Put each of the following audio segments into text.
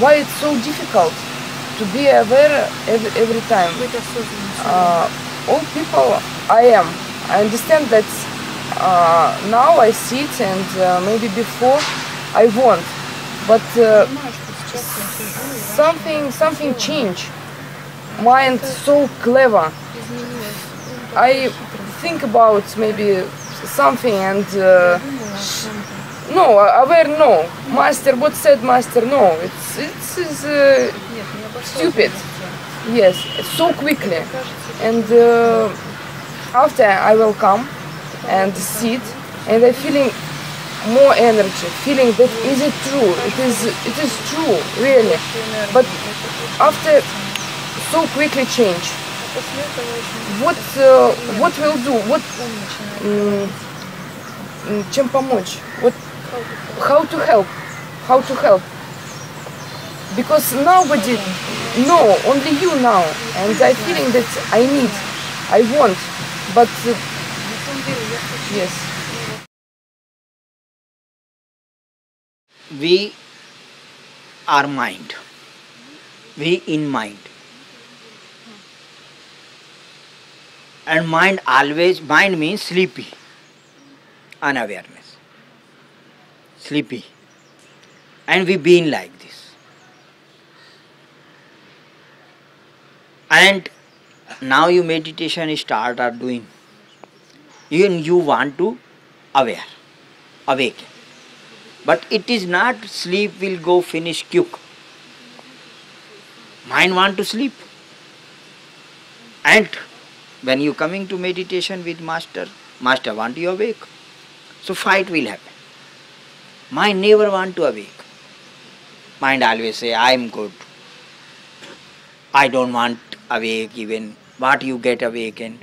Why it's so difficult to be aware every, every time? Uh, all people I am. I understand that uh, now I sit and uh, maybe before I won't. But э, something something changed. Mind so clever. I think about maybe something and э, uh, Думаю о чем-то. no aware no master what said master no it's it's is uh, Нет, не обо всем Stupid. думайте. yes so quickly Кажется, and uh, after I will come and sit and I feeling more energy feeling that is it true it is it is true really что энергия. but Это after so quickly change после этого очень what uh, what will do what ум начинает м, м, чем помочь what how to help? How to help? Because nobody, no, only you now. And I feeling that I need, I want, but uh, yes. We are mind. We in mind. And mind always, mind means sleepy, unawareness sleepy and we been like this and now you meditation start are doing even you want to aware awake but it is not sleep will go finish quick. Mind want to sleep. And when you coming to meditation with master, master want you awake. So fight will happen. Mind never want to awake. Mind always say, I am good. I don't want awake even. What you get awakened.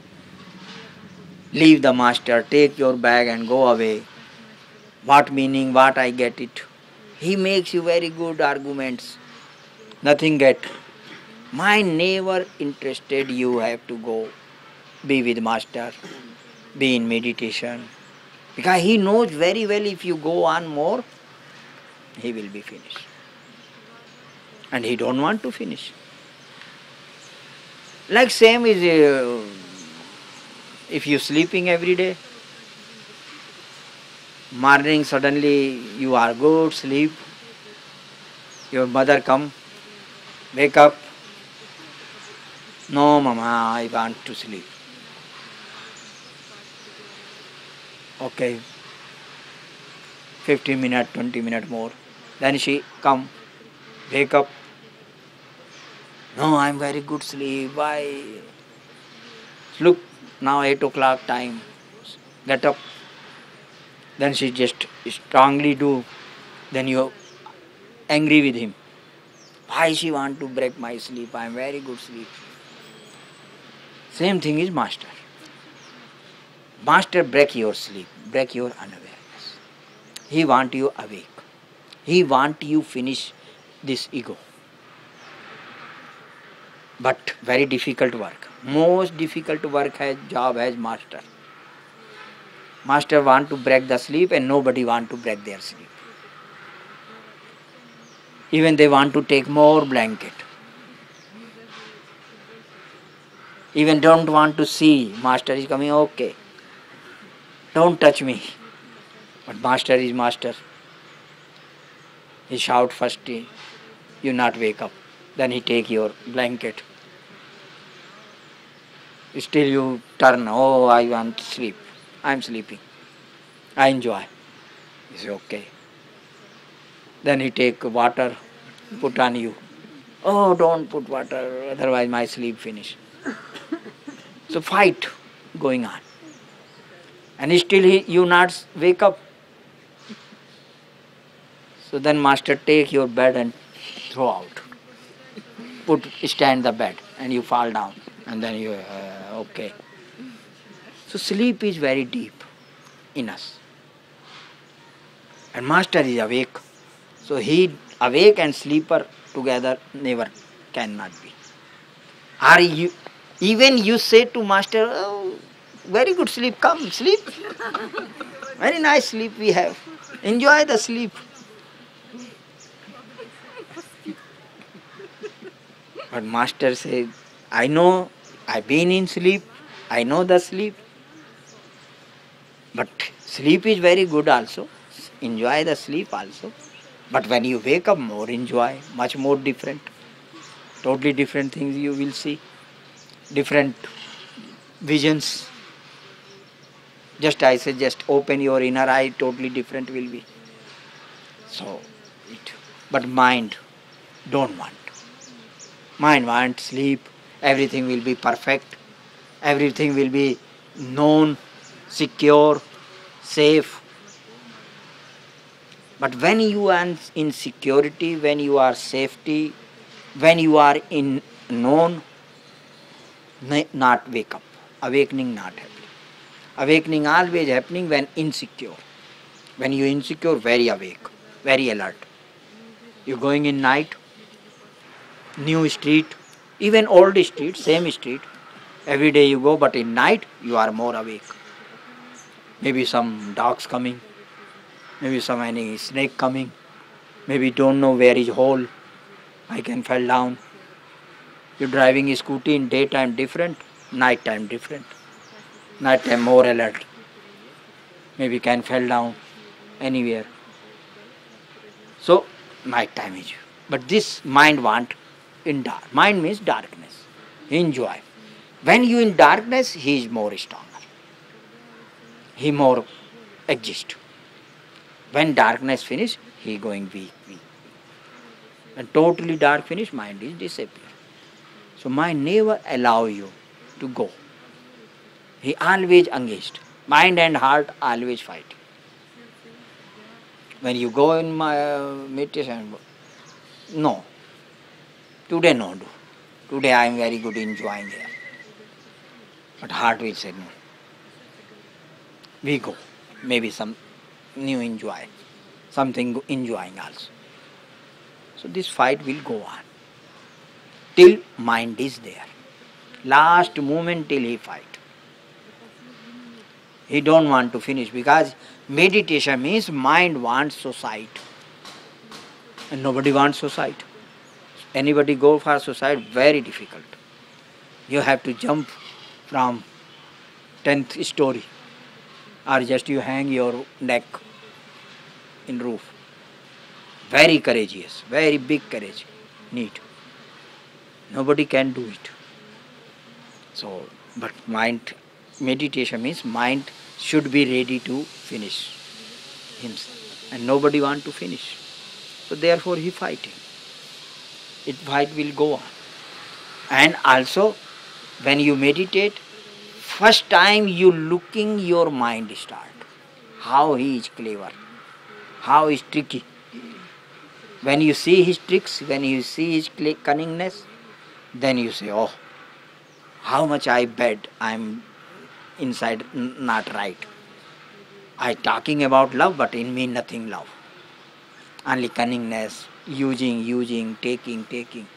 Leave the master, take your bag and go away what meaning, what I get it. He makes you very good arguments. Nothing get. Mind never interested you have to go be with master, be in meditation. Because he knows very well if you go on more, he will be finished. And he don't want to finish. Like same is uh, if you sleeping every day, morning suddenly you are good sleep your mother come wake up no mama i want to sleep okay. 15 minute 20 minute more. Then she come wake up. No i'm very good sleep. Why? Look now 8 o'clock time. Get up. Then she just strongly do. Then you angry with him. Why she want to break my sleep? I am very good sleep. Same thing is master master break your sleep. Break your unawareness. He want you awake. He want you finish this ego. But very difficult work. Most difficult work has job as master. Master want to break the sleep and nobody want to break their sleep. Even they want to take more blanket. Even don't want to see. Master is coming okay don't touch me but master is master he shout first you not wake up then he take your blanket still you turn oh i want to sleep I'm sleeping. I enjoy. He say, okay. Then he take water, put on you. Oh, don't put water, otherwise my sleep finish. so fight going on. And still he, you not wake up. So then master take your bed and throw out. Put stand the bed and you fall down and then you uh, okay. So sleep is very deep in us. And master is awake. So he awake and sleeper together never cannot be. Are you even you say to master, oh, very good sleep, come sleep. very nice sleep we have. Enjoy the sleep. But master said, I know, I've been in sleep, I know the sleep. But sleep is very good also. Enjoy the sleep also. But when you wake up, more enjoy, much more different. Totally different things you will see. Different visions. Just I say, just open your inner eye, totally different will be. So, it, but mind don't want. Mind wants sleep, everything will be perfect, everything will be known, secure, safe. But when you are in security, when you are safety, when you are in known, not wake up. Awakening not happening. Awakening always happening when insecure. When you insecure, very awake, very alert. You are going in night, new street, even old street, same street. Every day you go, but in night you are more awake. Maybe some dogs coming, maybe some any snake coming, maybe don't know where is hole. I can fall down. You're driving a scooty in daytime different, night time different. Night time more alert. Maybe can fell down anywhere. So night time is. But this mind want in dark. Mind means darkness. Enjoy. When you in darkness, he is more stronger. He more exist. When darkness finish, he going weak, weak. When totally dark finish, mind is disappear. So mind never allow you to go. He always engaged. Mind and heart always fight. When you go in my uh, meditation, no. Today no do. Today I am very good enjoying here. But heart will say no. We go. Maybe some new enjoy. Something enjoying also. So this fight will go on. Till mind is there. Last moment till he fight. He don't want to finish because meditation means mind wants society. And nobody wants society. Anybody go for suicide, very difficult. You have to jump from 10th story or just you hang your neck in roof. Very courageous, very big courage need. Nobody can do it. So, but mind meditation means mind should be ready to finish himself and nobody want to finish. So therefore he fighting. It fight will go on. And also when you meditate, first time you looking your mind start. How he is clever, how is tricky. When you see his tricks, when you see his cunningness, then you say, oh, how much I bet I'm inside not right. I talking about love, but in me nothing love. Only cunningness, using, using, taking, taking.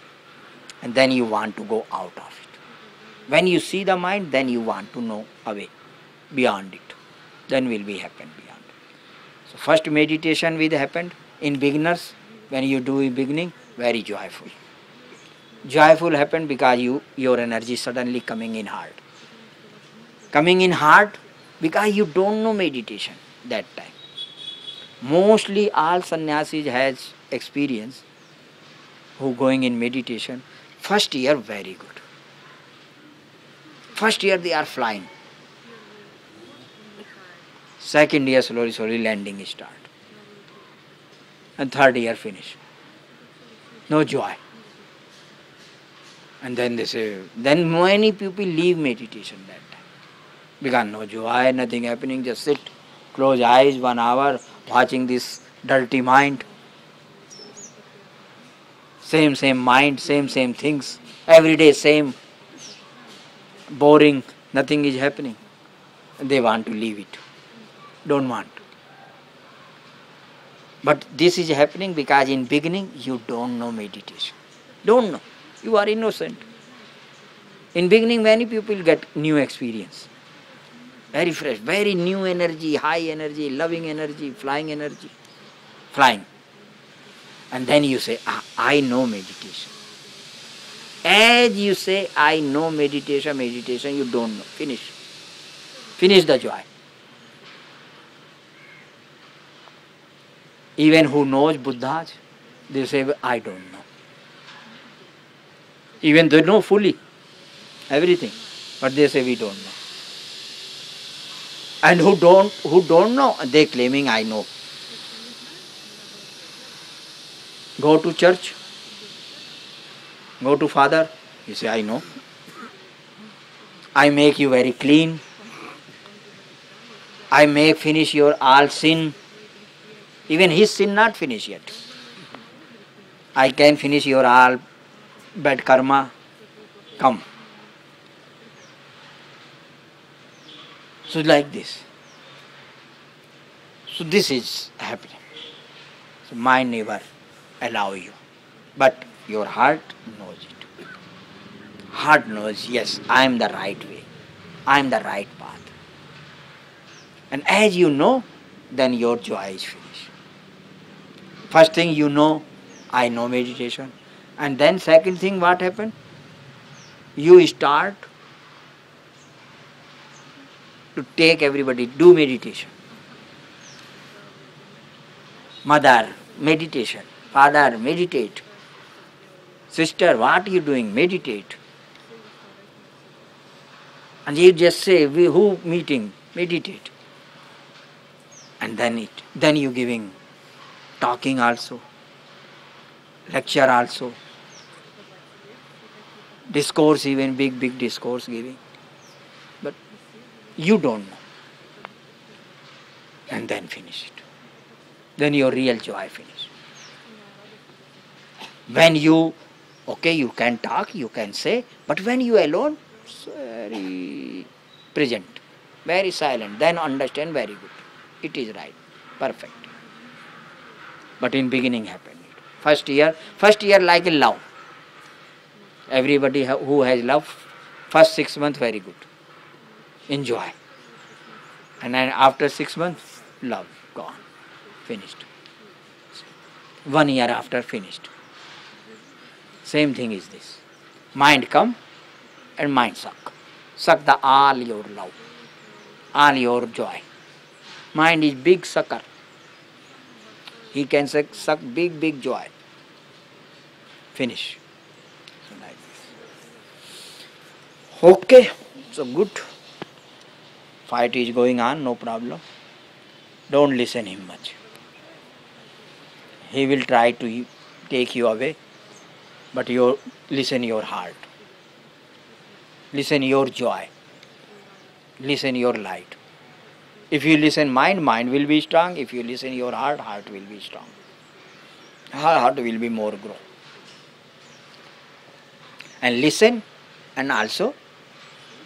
And then you want to go out of it. When you see the mind, then you want to know away, beyond it. Then will be happen beyond. So first meditation will happened in beginners. When you do in beginning, very joyful. Joyful happen because you your energy suddenly coming in heart. Coming in heart because you don't know meditation that time. Mostly all sannyasis has experience who going in meditation. First year very good. First year they are flying. Second year slowly slowly landing start. And third year finish. No joy. And then they say, then many people leave meditation that Because no joy, nothing happening, just sit, close eyes one hour, watching this dirty mind. Same, same mind, same, same things. Every day, same. Boring, nothing is happening. They want to leave it. Don't want. But this is happening because in beginning you don't know meditation. Don't know. You are innocent. In beginning many people get new experience. Very fresh, very new energy, high energy, loving energy, flying energy. Flying. And then you say, ah, I know meditation. As you say, I know meditation, meditation, you don't know. Finish. Finish the joy. Even who knows Buddhas, they say, I don't know. Even they know fully everything, but they say we don't know. And who don't who don't know, they claiming I know. Go to church, go to father, you say I know. I make you very clean. I make finish your all sin. Even his sin not finished yet. I can finish your all bad karma. Come. So like this. So this is happening. So mind never allow you. But your heart knows it. Heart knows, yes, I am the right way. I am the right path. And as you know, then your joy is finished. First thing you know, I know meditation. And then second thing what happened? You start to take everybody, do meditation. Mother, meditation. Father, meditate. Sister, what are you doing? Meditate. And you just say, we who meeting? Meditate. And then it then you giving talking also, lecture also, discourse even big big discourse giving. You don't know. And then finish it. Then your real joy finish. When you okay you can talk, you can say, but when you alone, very present, very silent, then understand very good. It is right, perfect. But in beginning happened. First year, first year like love. Everybody who has love, first six months very good. Enjoy. And then after six months, love gone, finished. One year after finished. Same thing is this. Mind come and mind suck. Suck the all your love, all your joy. Mind is big sucker. He can suck, suck big, big joy. Finish. So like this. Okay, so good. Fight is going on, no problem. Don't listen him much. He will try to take you away, but you listen your heart. Listen your joy. Listen your light. If you listen mind, mind will be strong. If you listen your heart, heart will be strong. Heart, heart will be more grow. And listen and also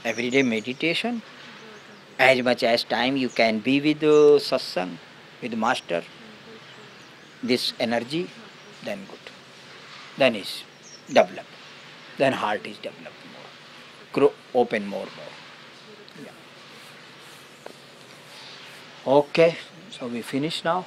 everyday meditation. As much as time you can be with uh, satsang, with master, this energy, then good. Then is develop. Then heart is developed more. Grow, open more, more. Yeah. Okay, so we finish now.